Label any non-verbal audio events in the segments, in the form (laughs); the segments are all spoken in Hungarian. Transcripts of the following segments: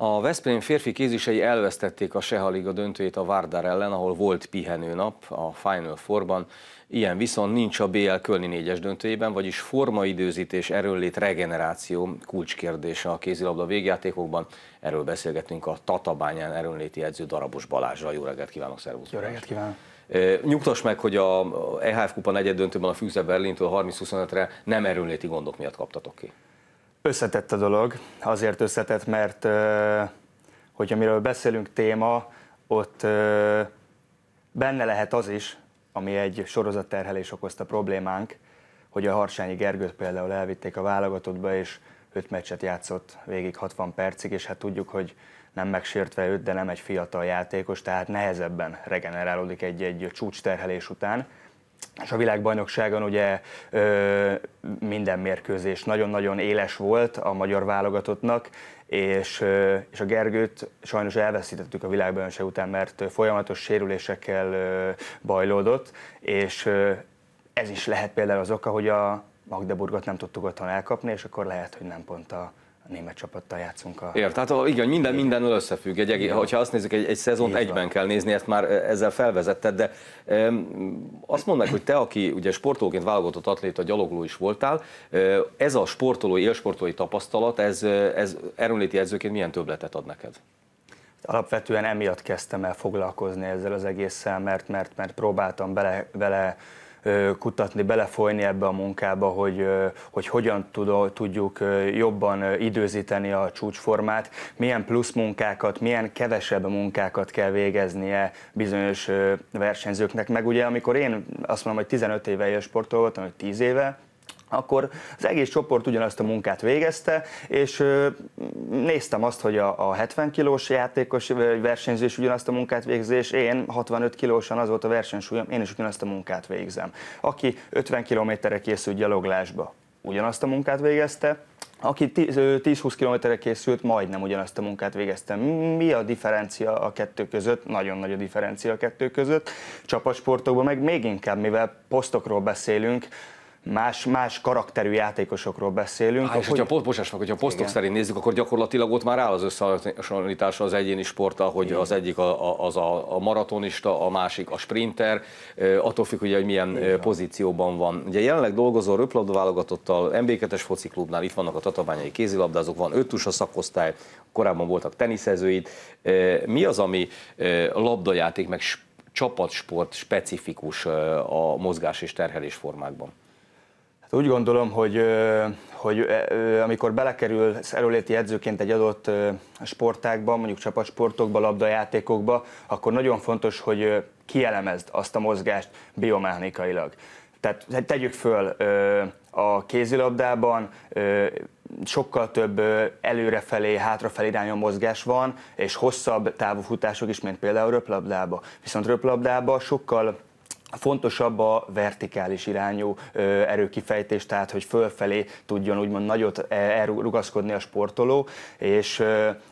A Veszprém férfi kézisei elvesztették a Seha Liga döntőjét a Várdár ellen, ahol volt pihenőnap a Final Fourban. Ilyen viszont nincs a BL Kölni négyes döntőjében, vagyis formaidőzítés, erőllét, regeneráció kulcskérdése a kézilabda végjátékokban. Erről beszélgetünk a Tatabányán erőnléti edző Darabos Balázsra. Jó reggelt kívánok, szervusz! Jó reggelt kívánok! Nyugtass meg, hogy a EHF Kupa negyed döntőben a Fűze Berlintől 30-25-re nem erőnléti gondok miatt kaptatok ki. Összetett a dolog, azért összetett, mert hogyha miről beszélünk téma, ott benne lehet az is, ami egy sorozatterhelés okozta problémánk, hogy a Harsányi Gergőt például elvitték a válogatottba, és 5 meccset játszott végig 60 percig, és hát tudjuk, hogy nem megsértve őt, de nem egy fiatal játékos, tehát nehezebben regenerálódik egy-egy csúcsterhelés után. És a világbajnokságon ugye ö, minden mérkőzés nagyon-nagyon éles volt a magyar válogatottnak, és, ö, és a Gergőt sajnos elveszítettük a világbajnokság után, mert folyamatos sérülésekkel ö, bajlódott, és ö, ez is lehet például az oka, hogy a Magdeburgot nem tudtuk otthon elkapni, és akkor lehet, hogy nem pont a német csapattal játszunk. A... Ért, tehát igen, minden minden összefügg. Egy, egy, hogyha azt nézzük, egy, egy szezont Így egyben van. kell nézni, ezt már ezzel felvezetted, de um, azt mondják, hogy te, aki ugye sportolóként válogatott atléta, gyalogló is voltál, ez a sportolói, élsportolói tapasztalat, ez, ez erőnléti edzőként milyen többletet ad neked? Alapvetően emiatt kezdtem el foglalkozni ezzel az egésszel, mert, mert, mert próbáltam bele, bele kutatni, belefolyni ebbe a munkába, hogy, hogy hogyan tudjuk jobban időzíteni a csúcsformát, milyen plusz munkákat, milyen kevesebb munkákat kell végeznie bizonyos versenyzőknek. Meg ugye amikor én azt mondom, hogy 15 éve sportoltam, vagy 10 éve, akkor az egész csoport ugyanazt a munkát végezte, és néztem azt, hogy a, a 70 kilós játékos versenyző is ugyanazt a munkát végzi, én 65 kilósan az volt a versenysúlyom, én is ugyanazt a munkát végzem. Aki 50 kilométerre készült gyaloglásba, ugyanazt a munkát végezte, aki 10-20 kilométerre készült, majdnem ugyanazt a munkát végezte. Mi a differencia a kettő között? Nagyon nagy a differencia a kettő között. Csapatsportokban meg még inkább, mivel posztokról beszélünk, más, más karakterű játékosokról beszélünk. Há, és hogy... hogyha, bocsáss meg, hogyha posztok igen. szerint nézzük, akkor gyakorlatilag ott már áll az összehasonlítása az egyéni sporttal, hogy igen. az egyik a, a, az a, a maratonista, a másik a sprinter, attól függ, ugye, hogy milyen igen. pozícióban van. Ugye jelenleg dolgozó röplabda válogatottal, MB2-es fociklubnál, itt vannak a tatabányai kézilabdázók, van ötus a szakosztály, korábban voltak teniszezőid. Mi az, ami labdajáték, meg csapatsport specifikus a mozgás és terhelés formákban? Hát úgy gondolom, hogy, hogy amikor belekerül erőléti edzőként egy adott sportákba, mondjuk csapatsportokba, labdajátékokba, akkor nagyon fontos, hogy kielemezd azt a mozgást biomechanikailag. Tehát tegyük föl a kézilabdában sokkal több előrefelé, hátrafelé irányú mozgás van, és hosszabb távú futások is, mint például röplabdába. Viszont röplabdába sokkal Fontosabb a vertikális irányú erőkifejtés, tehát hogy fölfelé tudjon úgymond nagyot elrugaszkodni a sportoló, és,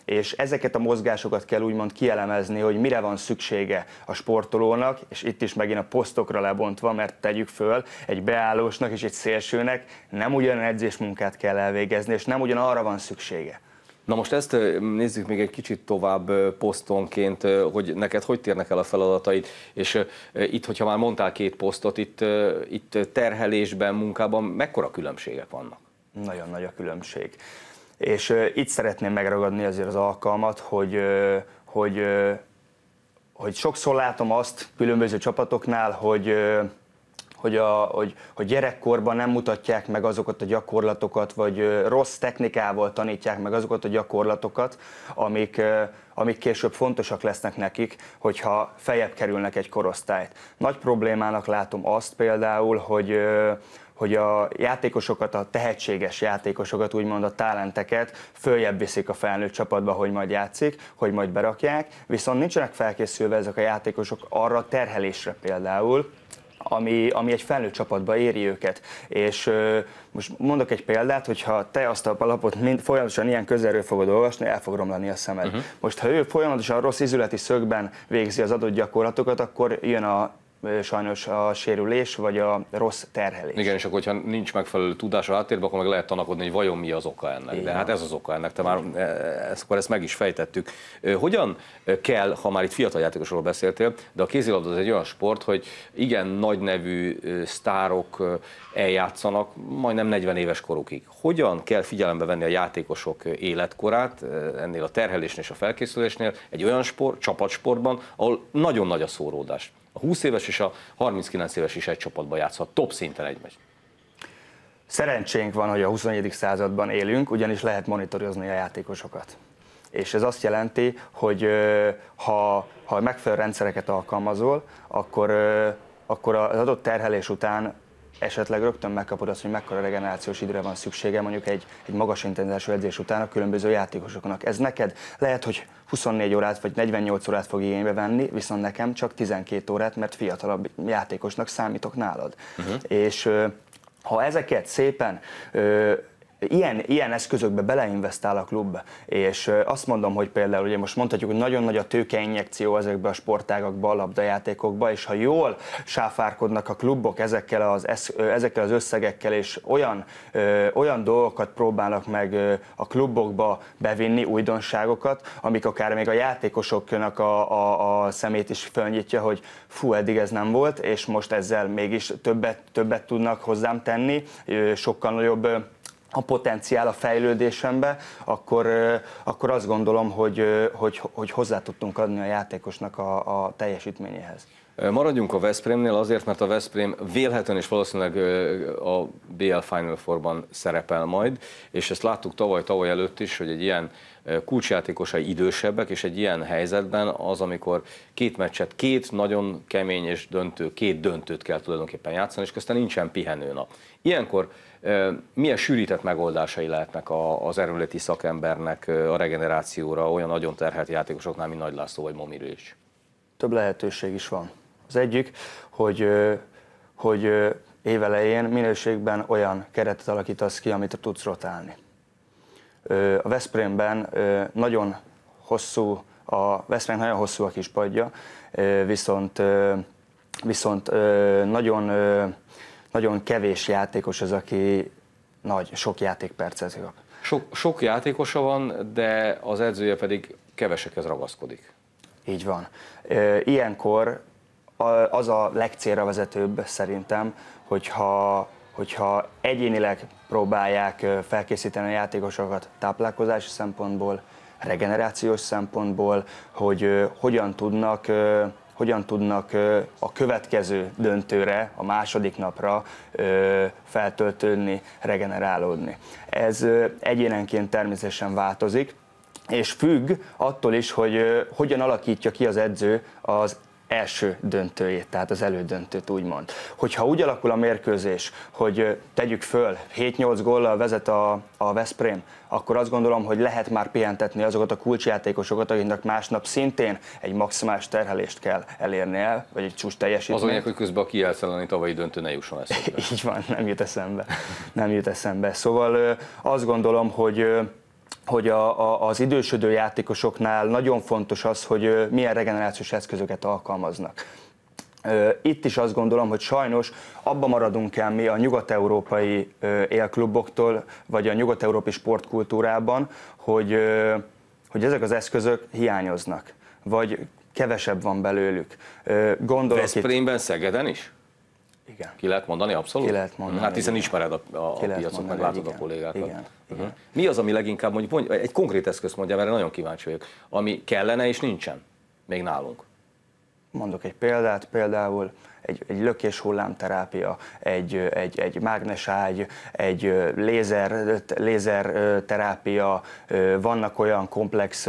és ezeket a mozgásokat kell úgymond kielemezni, hogy mire van szüksége a sportolónak, és itt is megint a posztokra lebontva, mert tegyük föl, egy beállósnak és egy szélsőnek nem ugyan edzésmunkát kell elvégezni, és nem ugyan arra van szüksége. Na most ezt nézzük még egy kicsit tovább posztonként, hogy neked hogy térnek el a feladataid, és itt, hogyha már mondtál két posztot, itt, itt terhelésben, munkában mekkora különbségek vannak? Nagyon nagy a különbség. És itt szeretném megragadni azért az alkalmat, hogy, hogy, hogy sokszor látom azt különböző csapatoknál, hogy hogy, a, hogy, hogy gyerekkorban nem mutatják meg azokat a gyakorlatokat, vagy rossz technikával tanítják meg azokat a gyakorlatokat, amik, amik később fontosak lesznek nekik, hogyha feljebb kerülnek egy korosztályt. Nagy problémának látom azt például, hogy hogy a játékosokat, a tehetséges játékosokat, úgymond a talenteket följebb viszik a felnőtt csapatba, hogy majd játszik, hogy majd berakják, viszont nincsenek felkészülve ezek a játékosok arra terhelésre például, ami, ami egy felnőtt csapatba éri őket. És ö, most mondok egy példát, hogyha te azt a lapot mind, folyamatosan ilyen közelről fogod olvasni, el fog romlani a szemed. Uh-huh. Most ha ő folyamatosan rossz izületi szögben végzi az adott gyakorlatokat, akkor jön a sajnos a sérülés, vagy a rossz terhelés. Igen, és akkor, hogyha nincs megfelelő tudás a háttérben, akkor meg lehet tanakodni, hogy vajon mi az oka ennek. Igen. De hát ez az oka ennek, te már ezt, akkor ezt meg is fejtettük. Hogyan kell, ha már itt fiatal játékosról beszéltél, de a kézilabda az egy olyan sport, hogy igen, nagy nevű sztárok eljátszanak majdnem 40 éves korukig. Hogyan kell figyelembe venni a játékosok életkorát ennél a terhelésnél és a felkészülésnél egy olyan sport, csapatsportban, ahol nagyon nagy a szóródás. A 20 éves és a 39 éves is egy csapatban játszhat, top szinten egy meccs. Szerencsénk van, hogy a 21. században élünk, ugyanis lehet monitorozni a játékosokat. És ez azt jelenti, hogy ha, ha megfelelő rendszereket alkalmazol, akkor, akkor az adott terhelés után esetleg rögtön megkapod azt, hogy mekkora regenerációs időre van szüksége mondjuk egy, egy magas intenzitású edzés után a különböző játékosoknak. Ez neked lehet, hogy 24 órát vagy 48 órát fog igénybe venni, viszont nekem csak 12 órát, mert fiatalabb játékosnak számítok nálad. Uh-huh. És ha ezeket szépen ilyen, ilyen eszközökbe beleinvestál a klub, és azt mondom, hogy például ugye most mondhatjuk, hogy nagyon nagy a tőkeinjekció ezekbe a sportágakba, a labdajátékokba, és ha jól sáfárkodnak a klubok ezekkel az, ezekkel az összegekkel, és olyan, ö, olyan dolgokat próbálnak meg a klubokba bevinni, újdonságokat, amik akár még a játékosoknak a, a, a szemét is fölnyitja, hogy fú, eddig ez nem volt, és most ezzel mégis többet, többet tudnak hozzám tenni, sokkal nagyobb a potenciál a fejlődésembe, akkor, akkor azt gondolom, hogy, hogy, hogy hozzá tudtunk adni a játékosnak a, a teljesítményéhez. Maradjunk a Veszprémnél azért, mert a Veszprém vélhetően és valószínűleg a BL Final Four-ban szerepel majd, és ezt láttuk tavaly-tavaly előtt is, hogy egy ilyen kulcsjátékosai idősebbek, és egy ilyen helyzetben az, amikor két meccset, két nagyon kemény és döntő, két döntőt kell tulajdonképpen játszani, és közben nincsen pihenőnap. Ilyenkor milyen sűrített megoldásai lehetnek az erőleti szakembernek a regenerációra olyan nagyon terhelt játékosoknál, mint Nagy László vagy Momirő is? Több lehetőség is van. Az egyik, hogy, hogy évelején minőségben olyan keretet alakítasz ki, amit tudsz rotálni. A Veszprémben nagyon hosszú, a Veszprém nagyon hosszú a kispadja, viszont, viszont nagyon, nagyon kevés játékos az, aki nagy, sok játékpercet kap. Sok, sok játékosa van, de az edzője pedig kevesekhez ragaszkodik. Így van. Ilyenkor az a legcélra vezetőbb szerintem, hogyha, hogyha egyénileg próbálják felkészíteni a játékosokat táplálkozási szempontból, regenerációs szempontból, hogy hogyan tudnak hogyan tudnak a következő döntőre, a második napra feltöltődni, regenerálódni. Ez egyénenként természetesen változik, és függ attól is, hogy hogyan alakítja ki az edző az első döntőjét, tehát az elődöntőt úgymond. Hogyha úgy alakul a mérkőzés, hogy tegyük föl, 7-8 góllal vezet a, a Veszprém, akkor azt gondolom, hogy lehet már pihentetni azokat a kulcsjátékosokat, akiknek másnap szintén egy maximális terhelést kell elérnie, vagy egy csúcs teljesítményt. Az olyan, hogy közben a kijelsz elleni tavalyi döntő ne jusson eszembe. (laughs) Így van, nem jut eszembe. Nem jut eszembe. Szóval azt gondolom, hogy hogy a, a, az idősödő játékosoknál nagyon fontos az, hogy milyen regenerációs eszközöket alkalmaznak. Itt is azt gondolom, hogy sajnos abba maradunk el mi a nyugat-európai élkluboktól, vagy a nyugat-európai sportkultúrában, hogy, hogy ezek az eszközök hiányoznak, vagy kevesebb van belőlük. Gondolok Veszprémben, itt... Szegeden is? Igen. Ki lehet mondani, abszolút? Ki lehet mondani. Hát hiszen ismered a, a, a piacot, meg látod igen, a kollégákat. Igen, uh-huh. igen. Mi az, ami leginkább, mondjuk, mondj, egy konkrét eszköz mondja, mert nagyon kíváncsi vagyok, ami kellene és nincsen még nálunk? Mondok egy példát, például egy, egy lökés hullámterápia, egy, egy, egy mágneságy, egy lézer, lézer terápia, vannak olyan komplex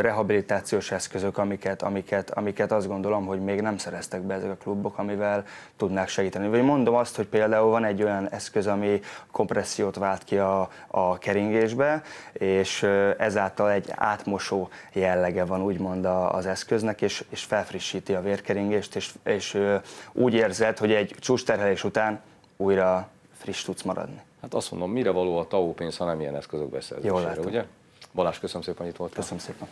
rehabilitációs eszközök, amiket, amiket, amiket azt gondolom, hogy még nem szereztek be ezek a klubok, amivel tudnák segíteni. Vagy mondom azt, hogy például van egy olyan eszköz, ami kompressziót vált ki a, a keringésbe, és ezáltal egy átmosó jellege van úgymond az eszköznek, és, és felfrissíti a vérkeringést, és, és úgy érzed, hogy egy csústerhelés után újra friss tudsz maradni. Hát azt mondom, mire való a TAO pénz, ha nem ilyen eszközök beszerzésére, ugye? Balázs, köszönöm szépen, hogy itt voltál. Köszönöm szépen.